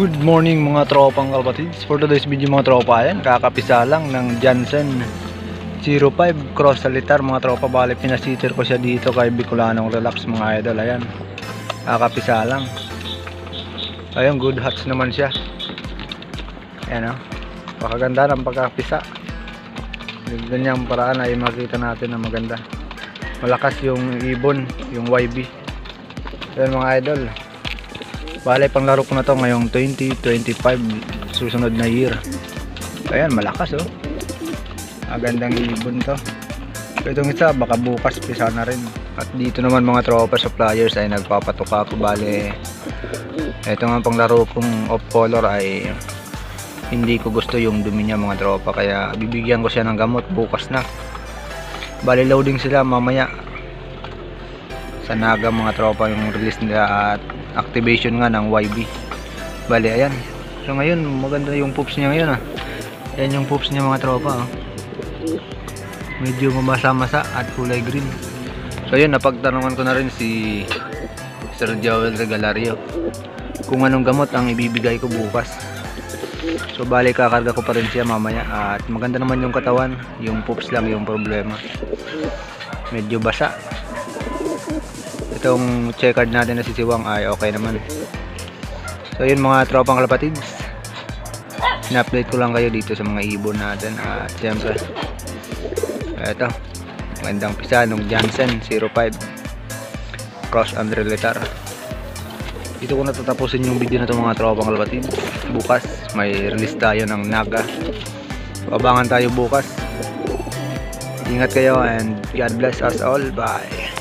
Good morning mga tropang kapatids. For today's video mga tropa ayan, kakapisa lang ng Jansen 05 Cross Salitar mga tropa. Bale pinasiter ko siya dito kay Bicolanong Relax mga idol. Ayan, kakapisa lang. Ayun, good hats naman siya. Ayan o. Pakaganda ng pagkapisa. Ganyang paraan ay makita natin na maganda. Malakas yung ibon, yung YB. Ayan mga idol. Bale, panglaro ko na to ngayong 2025 susunod na year. Ayan, malakas oh. Magandang ibon to. Itong isa, baka bukas pisa na rin. At dito naman mga tropa suppliers ay nagpapatuka ko. Bale, ito nga panglaro kong off color ay hindi ko gusto yung dumi niya mga tropa. Kaya bibigyan ko siya ng gamot bukas na. Bale, loading sila mamaya sa Naga mga tropa yung release nila at activation nga ng YB bali ayan. So ngayon maganda yung poops niya ngayon ah. Ayan yung poops niya mga tropa oh. medyo mamasa-masa at kulay green. So yun napagtanungan ko na rin si Sir Joel Regalario kung anong gamot ang ibibigay ko bukas. So bali kakarga ko pa rin siya mamaya at maganda naman yung katawan. Yung poops lang yung problema. Medyo basa itong checkered natin na sisiwang ay okay naman. So yun mga tropang kalapatids in-update ko lang kayo dito sa mga ibon natin. At siyempre eto magandang pisa nung Jansen 05 cross under letter dito ko natatapusin yung video na to mga tropang kalapatids bukas may release tayo ng Naga. So, abangan tayo bukas. Ingat kayo and God bless us all. Bye